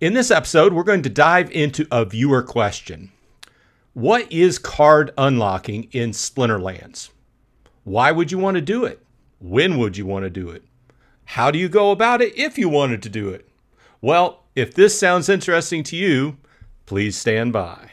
In this episode, we're going to dive into a viewer question. What is card unlocking in Splinterlands? Why would you want to do it? When would you want to do it? How do you go about it if you wanted to do it? Well, if this sounds interesting to you, please stand by.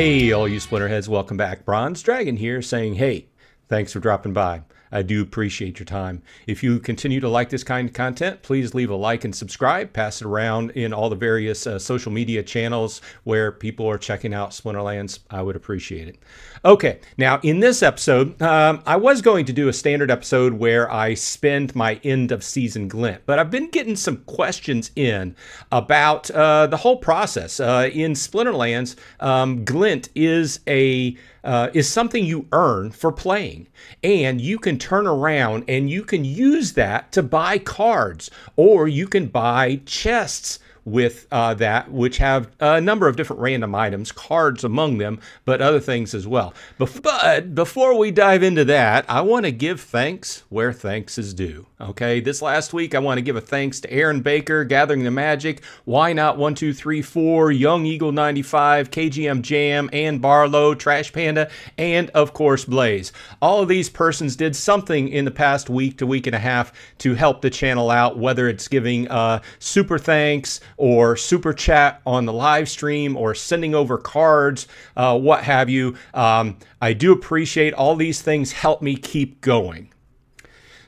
Hey, all you Splinterheads, welcome back. Bronze Dragon here saying, hey, thanks for dropping by. I do appreciate your time. If you continue to like this kind of content, please leave a like and subscribe. Pass it around in all the various uh, social media channels where people are checking out Splinterlands. I would appreciate it. Okay, now in this episode, um, I was going to do a standard episode where I spend my end of season glint, but I've been getting some questions in about uh, the whole process. Uh, in Splinterlands, um, glint is a uh, is something you earn for playing. And you can turn around and you can use that to buy cards or you can buy chests with uh, that, which have a number of different random items, cards among them, but other things as well. But before we dive into that, I want to give thanks where thanks is due. Okay, this last week I want to give a thanks to Aaron Baker, Gathering the Magic, Why Not 1234, Young Eagle 95, KGM Jam, and Barlow, Trash Panda, and of course Blaze. All of these persons did something in the past week to week and a half to help the channel out, whether it's giving uh, super thanks or super chat on the live stream or sending over cards, uh, what have you. Um, I do appreciate all these things help me keep going.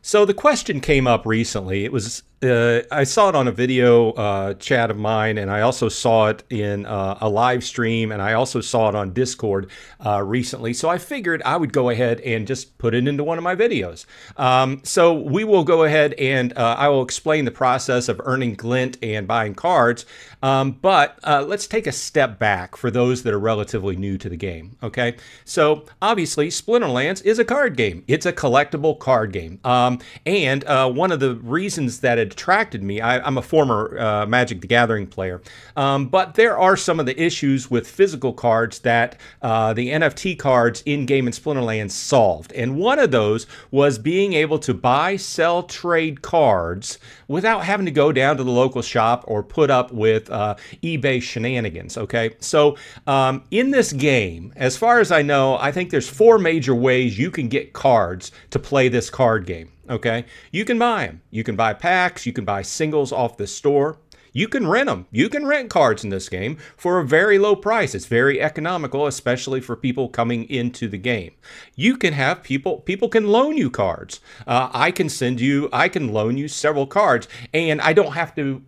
So the question came up recently. It was uh, I saw it on a video uh, chat of mine, and I also saw it in uh, a live stream, and I also saw it on Discord uh, recently. So I figured I would go ahead and just put it into one of my videos. Um, so we will go ahead and uh, I will explain the process of earning glint and buying cards. Um, but uh, let's take a step back for those that are relatively new to the game. Okay, so obviously Splinterlands is a card game. It's a collectible card game, um, and one of the reasons that it attracted me. I, am a former uh, Magic the Gathering player, um, but there are some of the issues with physical cards that uh, the NFT cards in Game and Splinterlands solved. And one of those was being able to buy, sell, trade cards without having to go down to the local shop or put up with uh, eBay shenanigans. Okay, so um, in this game, as far as I know, I think there's four major ways you can get cards to play this card game okay? You can buy them. You can buy packs, you can buy singles off the store. You can rent them. You can rent cards in this game for a very low price. It's very economical, especially for people coming into the game. You can have people, people can loan you cards. Uh, I can send you, I can loan you several cards, and I don't have to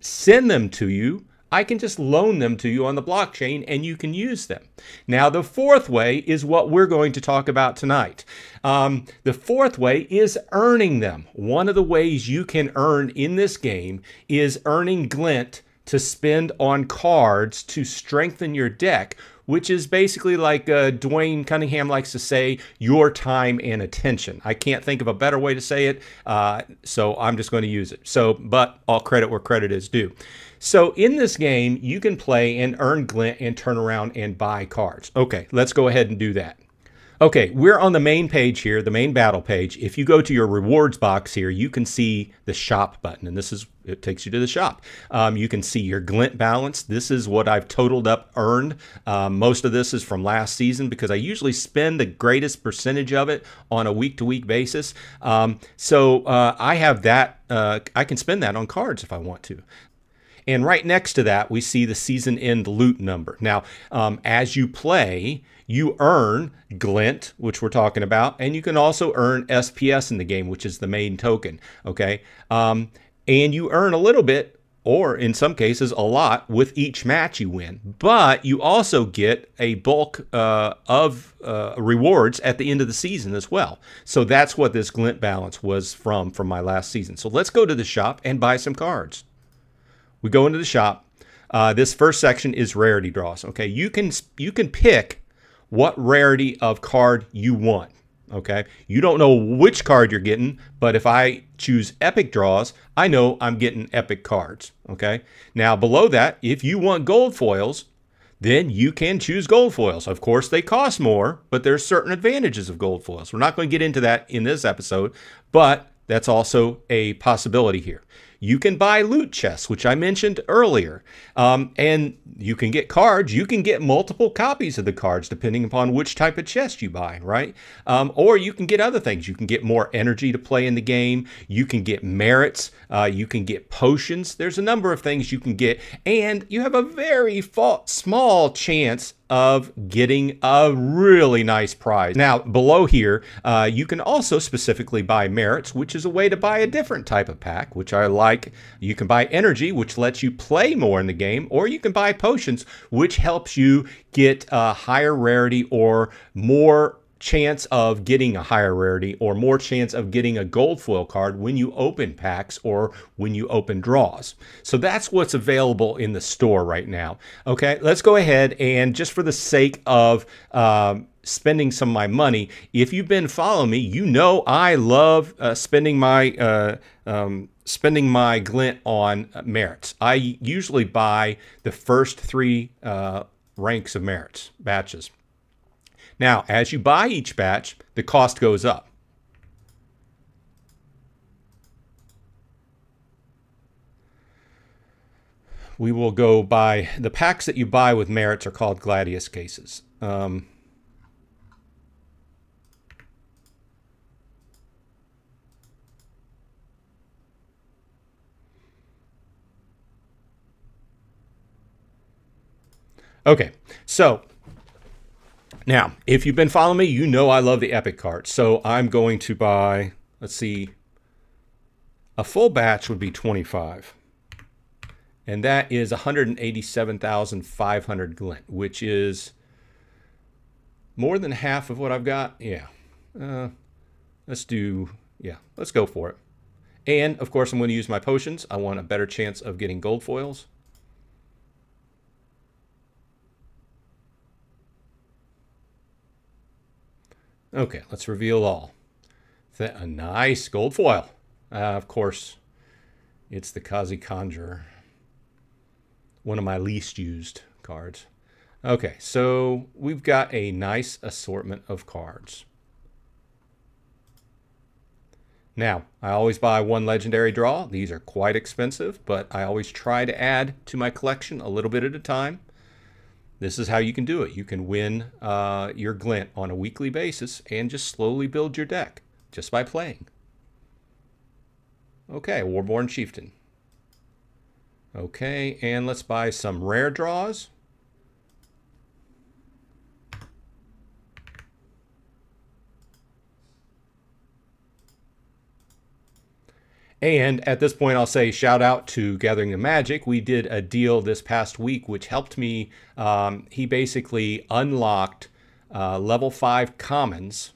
send them to you. I can just loan them to you on the blockchain and you can use them. Now, the fourth way is what we're going to talk about tonight. Um, the fourth way is earning them. One of the ways you can earn in this game is earning glint to spend on cards to strengthen your deck, which is basically like uh, Dwayne Cunningham likes to say, your time and attention. I can't think of a better way to say it, uh, so I'm just going to use it. So, but all credit where credit is due. So in this game, you can play and earn glint and turn around and buy cards. Okay, let's go ahead and do that. Okay, we're on the main page here, the main battle page. If you go to your rewards box here, you can see the shop button, and this is, it takes you to the shop. Um, you can see your glint balance. This is what I've totaled up earned. Um, most of this is from last season because I usually spend the greatest percentage of it on a week to week basis. Um, so uh, I have that, uh, I can spend that on cards if I want to. And right next to that, we see the season end loot number. Now, um, as you play, you earn Glint, which we're talking about, and you can also earn SPS in the game, which is the main token. Okay. Um, and you earn a little bit or in some cases a lot with each match you win. But you also get a bulk uh, of uh, rewards at the end of the season as well. So that's what this glint balance was from from my last season. So let's go to the shop and buy some cards. We go into the shop. Uh, this first section is rarity draws. Okay, you can you can pick what rarity of card you want. Okay, you don't know which card you're getting, but if I choose epic draws, I know I'm getting epic cards. Okay, now below that, if you want gold foils, then you can choose gold foils. Of course, they cost more, but there's certain advantages of gold foils. We're not going to get into that in this episode, but that's also a possibility here. You can buy loot chests, which I mentioned earlier, um, and you can get cards. You can get multiple copies of the cards depending upon which type of chest you buy, right? Um, or you can get other things. You can get more energy to play in the game. You can get merits. Uh, you can get potions. There's a number of things you can get, and you have a very small chance of getting a really nice prize. Now, below here, uh, you can also specifically buy merits, which is a way to buy a different type of pack, which I like. You can buy energy, which lets you play more in the game, or you can buy potions, which helps you get a higher rarity or more chance of getting a higher rarity or more chance of getting a gold foil card when you open packs or when you open draws. So that's what's available in the store right now. Okay, let's go ahead and just for the sake of um, spending some of my money, if you've been following me, you know I love uh, spending my uh, um, spending my glint on merits. I usually buy the first three uh, ranks of merits batches. Now, as you buy each batch, the cost goes up. We will go by the packs that you buy with merits are called Gladius cases. Um, Okay, so now, if you've been following me, you know I love the Epic cards. So I'm going to buy, let's see, a full batch would be 25. And that is 187,500 glint, which is more than half of what I've got. Yeah. Uh, let's do, yeah, let's go for it. And, of course, I'm going to use my potions. I want a better chance of getting gold foils. Okay, let's reveal all. A nice gold foil. Uh, of course, it's the Kazi Conjurer. One of my least used cards. Okay, so we've got a nice assortment of cards. Now, I always buy one legendary draw. These are quite expensive, but I always try to add to my collection a little bit at a time. This is how you can do it. You can win uh, your glint on a weekly basis and just slowly build your deck just by playing. Okay, Warborn Chieftain. Okay, and let's buy some rare draws. And at this point, I'll say shout out to Gathering the Magic. We did a deal this past week, which helped me. Um, he basically unlocked uh, level five commons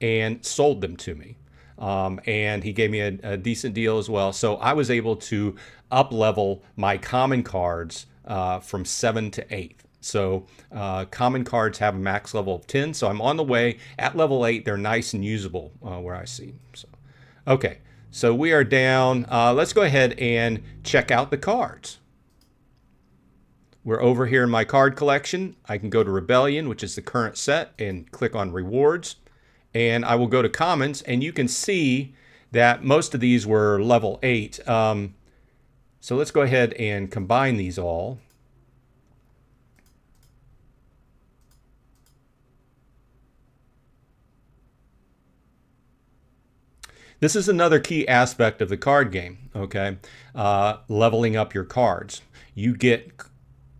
and sold them to me. Um, and he gave me a, a, decent deal as well. So I was able to up level my common cards uh, from seven to eight. So uh, common cards have a max level of 10. So I'm on the way at level eight. They're nice and usable uh, where I see. So, okay. So we are down. Uh, let's go ahead and check out the cards. We're over here in my card collection. I can go to Rebellion, which is the current set, and click on Rewards. And I will go to Commons, and you can see that most of these were level 8. Um, so let's go ahead and combine these all. This is another key aspect of the card game, okay? Uh, leveling up your cards. You get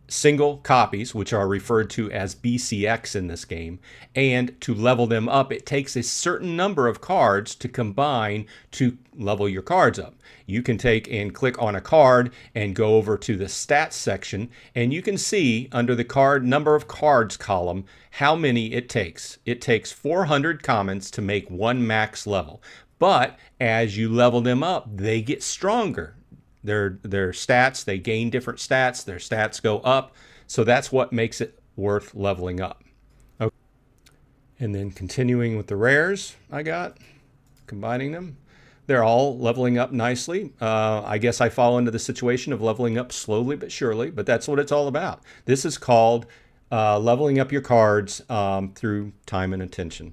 single copies, which are referred to as BCX in this game, and to level them up, it takes a certain number of cards to combine to level your cards up. You can take and click on a card and go over to the stats section, and you can see under the card number of cards column how many it takes. It takes 400 commons to make one max level. But as you level them up, they get stronger. Their their stats, they gain different stats, their stats go up. So that's what makes it worth leveling up. Okay. And then continuing with the rares I got, combining them. they're all leveling up nicely. Uh, I guess I fall into the situation of leveling up slowly but surely, but that's what it's all about. This is called uh, leveling up your cards um, through time and attention,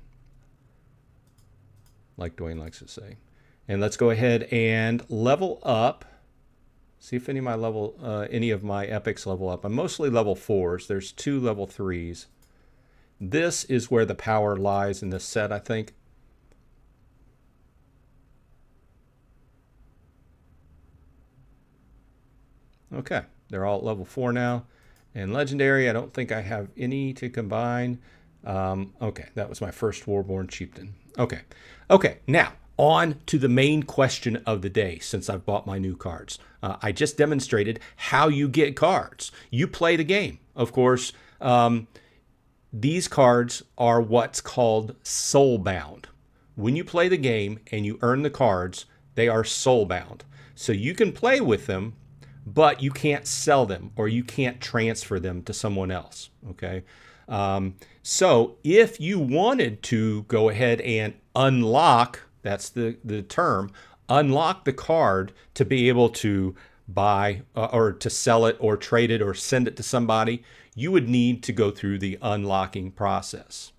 like Dwayne likes to say. And let's go ahead and level up. See if any of my level, uh, any of my epics level up. I'm mostly level fours. There's two level threes. This is where the power lies in this set, I think. Okay, they're all at level 4 now. And Legendary, I don't think I have any to combine. Um, okay, that was my first Warborn Chieftain. Okay, okay, now on to the main question of the day since I've bought my new cards. Uh, I just demonstrated how you get cards. You play the game. Of course, um, these cards are what's called soulbound. When you play the game and you earn the cards, they are soulbound. So you can play with them but you can't sell them or you can't transfer them to someone else. Okay. Um, so if you wanted to go ahead and unlock, that's the, the term, unlock the card to be able to buy uh, or to sell it or trade it or send it to somebody, you would need to go through the unlocking process.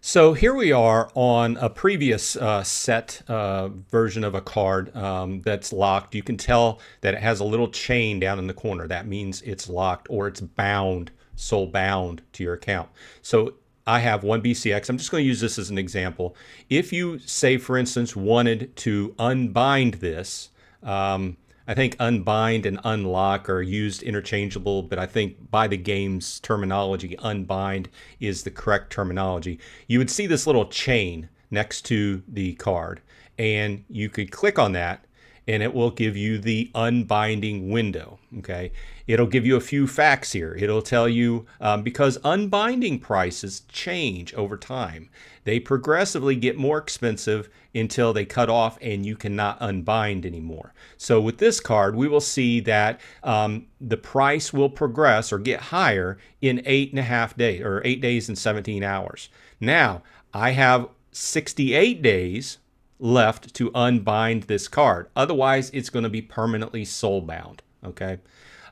So here we are on a previous uh, set uh, version of a card um, that's locked. You can tell that it has a little chain down in the corner. That means it's locked or it's bound, soul bound to your account. So I have one BCX. I'm just going to use this as an example. If you say, for instance, wanted to unbind this, um, I think unbind and unlock are used interchangeable, but I think by the game's terminology, unbind is the correct terminology. You would see this little chain next to the card, and you could click on that and it will give you the unbinding window. Okay, it'll give you a few facts here. It'll tell you um, because unbinding prices change over time, they progressively get more expensive until they cut off and you cannot unbind anymore. So with this card, we will see that um, the price will progress or get higher in eight and a half days or eight days and 17 hours. Now I have 68 days left to unbind this card. Otherwise, it's going to be permanently soul bound. Okay.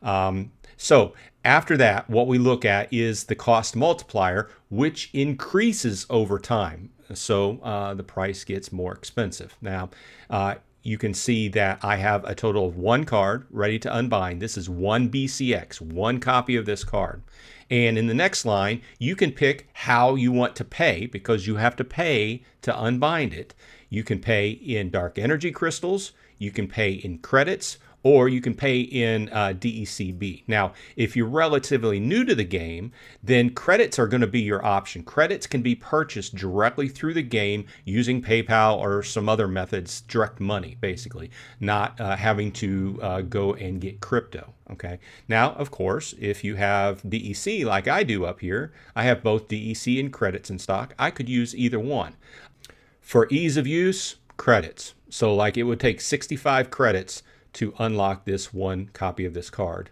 Um, so after that, what we look at is the cost multiplier, which increases over time. So uh, the price gets more expensive. Now, uh, you can see that I have a total of one card ready to unbind. This is one BCX, one copy of this card. And in the next line, you can pick how you want to pay because you have to pay to unbind it. You can pay in dark energy crystals, you can pay in credits, or you can pay in uh, DECB. Now, if you're relatively new to the game, then credits are going to be your option. Credits can be purchased directly through the game using PayPal or some other methods, direct money, basically, not uh, having to uh, go and get crypto. Okay. Now, of course, if you have DEC like I do up here, I have both DEC and credits in stock. I could use either one. For ease of use, credits. So like it would take 65 credits to unlock this one copy of this card.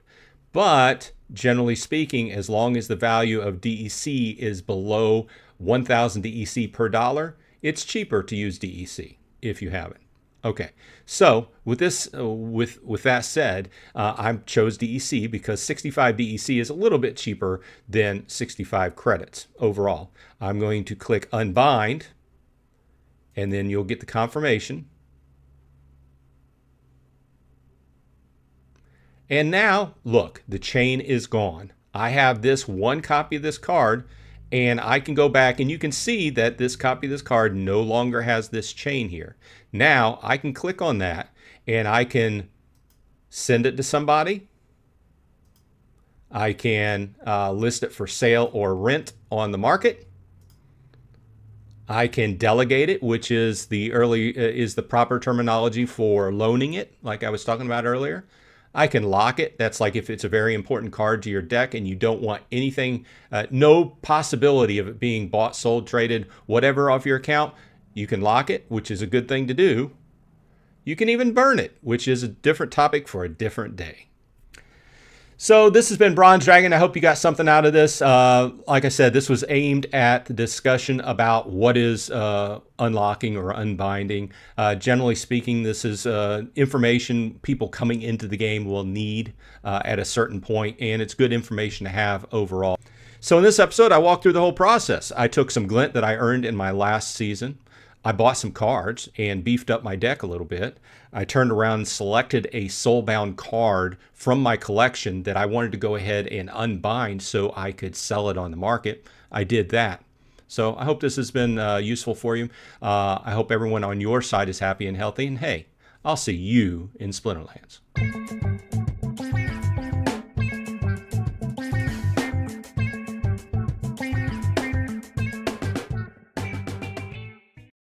But generally speaking, as long as the value of DEC is below 1000 DEC per dollar, it's cheaper to use DEC if you have it. Okay, so with this, uh, with with that said, uh, I chose DEC because 65 DEC is a little bit cheaper than 65 credits overall. I'm going to click Unbind and then you'll get the confirmation. And now, look, the chain is gone. I have this one copy of this card, and I can go back and you can see that this copy of this card no longer has this chain here. Now, I can click on that, and I can send it to somebody. I can uh, list it for sale or rent on the market. I can delegate it, which is the early uh, is the proper terminology for loaning it, like I was talking about earlier. I can lock it. That's like if it's a very important card to your deck and you don't want anything, uh, no possibility of it being bought, sold, traded, whatever off your account, you can lock it, which is a good thing to do. You can even burn it, which is a different topic for a different day. So this has been Bronze Dragon. I hope you got something out of this. Uh, like I said, this was aimed at the discussion about what is uh, unlocking or unbinding. Uh, generally speaking, this is uh, information people coming into the game will need uh, at a certain point, and it's good information to have overall. So in this episode, I walked through the whole process. I took some glint that I earned in my last season. I bought some cards and beefed up my deck a little bit. I turned around and selected a soulbound card from my collection that I wanted to go ahead and unbind so I could sell it on the market. I did that. So I hope this has been uh, useful for you. Uh, I hope everyone on your side is happy and healthy. And hey, I'll see you in Splinterlands.